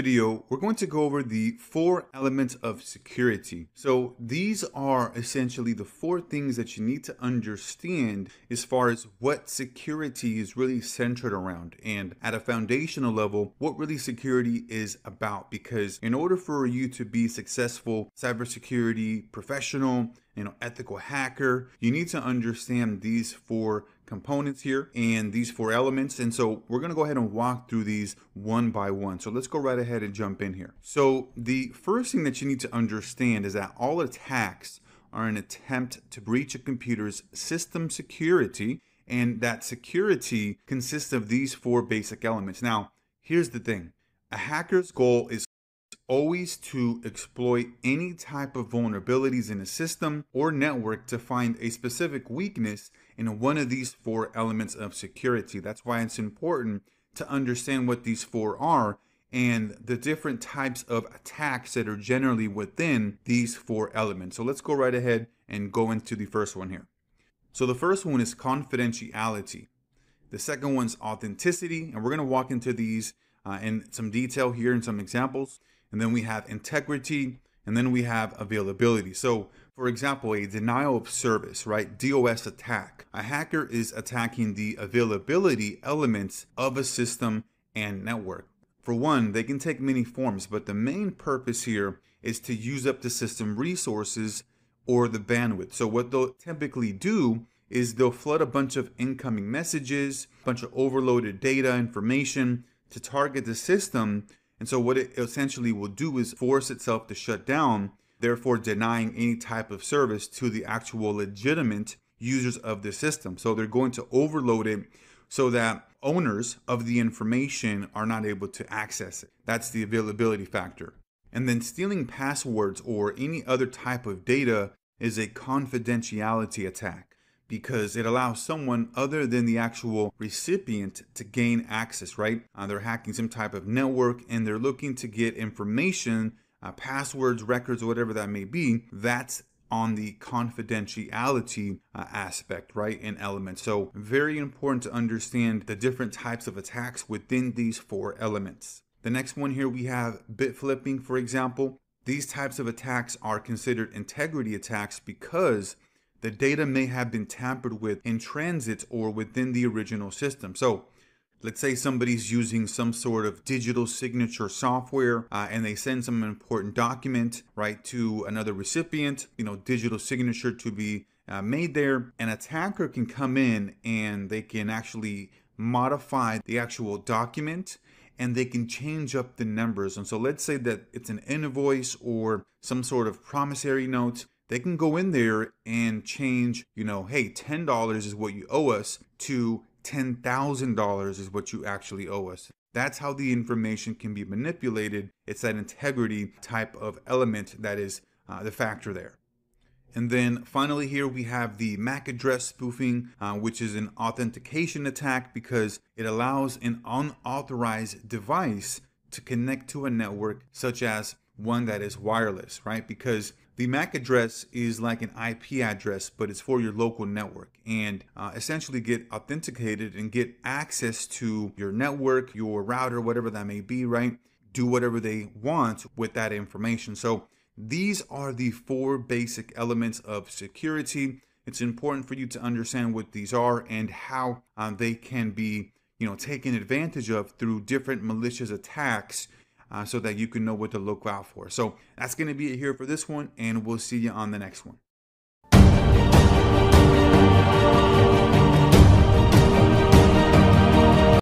video, we're going to go over the four elements of security. So these are essentially the four things that you need to understand as far as what security is really centered around and at a foundational level, what really security is about. Because in order for you to be successful cybersecurity professional, you know, ethical hacker, you need to understand these four components here and these four elements. And so we're going to go ahead and walk through these one by one. So let's go right ahead and jump in here. So the first thing that you need to understand is that all attacks are an attempt to breach a computer's system security. And that security consists of these four basic elements. Now, here's the thing. A hacker's goal is always to exploit any type of vulnerabilities in a system or network to find a specific weakness in one of these four elements of security. That's why it's important to understand what these four are and the different types of attacks that are generally within these four elements. So let's go right ahead and go into the first one here. So the first one is confidentiality. The second one's authenticity, and we're going to walk into these uh, in some detail here and some examples and then we have integrity, and then we have availability. So, for example, a denial of service, right? DOS attack. A hacker is attacking the availability elements of a system and network. For one, they can take many forms, but the main purpose here is to use up the system resources or the bandwidth. So, what they'll typically do is they'll flood a bunch of incoming messages, a bunch of overloaded data information to target the system and so what it essentially will do is force itself to shut down, therefore denying any type of service to the actual legitimate users of the system. So they're going to overload it so that owners of the information are not able to access it. That's the availability factor. And then stealing passwords or any other type of data is a confidentiality attack because it allows someone other than the actual recipient to gain access, right? Uh, they're hacking some type of network and they're looking to get information, uh, passwords, records, whatever that may be. That's on the confidentiality uh, aspect, right? In element. So, very important to understand the different types of attacks within these four elements. The next one here we have bit flipping, for example. These types of attacks are considered integrity attacks because the data may have been tampered with in transit or within the original system. So let's say somebody's using some sort of digital signature software uh, and they send some important document right to another recipient you know digital signature to be uh, made there an attacker can come in and they can actually modify the actual document and they can change up the numbers and so let's say that it's an invoice or some sort of promissory note they can go in there and change, you know, hey, $10 is what you owe us to $10,000 is what you actually owe us. That's how the information can be manipulated. It's that integrity type of element that is uh, the factor there. And then finally, here we have the MAC address spoofing, uh, which is an authentication attack because it allows an unauthorized device to connect to a network, such as one that is wireless, right? Because the MAC address is like an IP address, but it's for your local network and uh, essentially get authenticated and get access to your network, your router, whatever that may be, right? Do whatever they want with that information. So these are the four basic elements of security. It's important for you to understand what these are and how uh, they can be, you know, taken advantage of through different malicious attacks uh, so that you can know what to look out for. So that's going to be it here for this one, and we'll see you on the next one.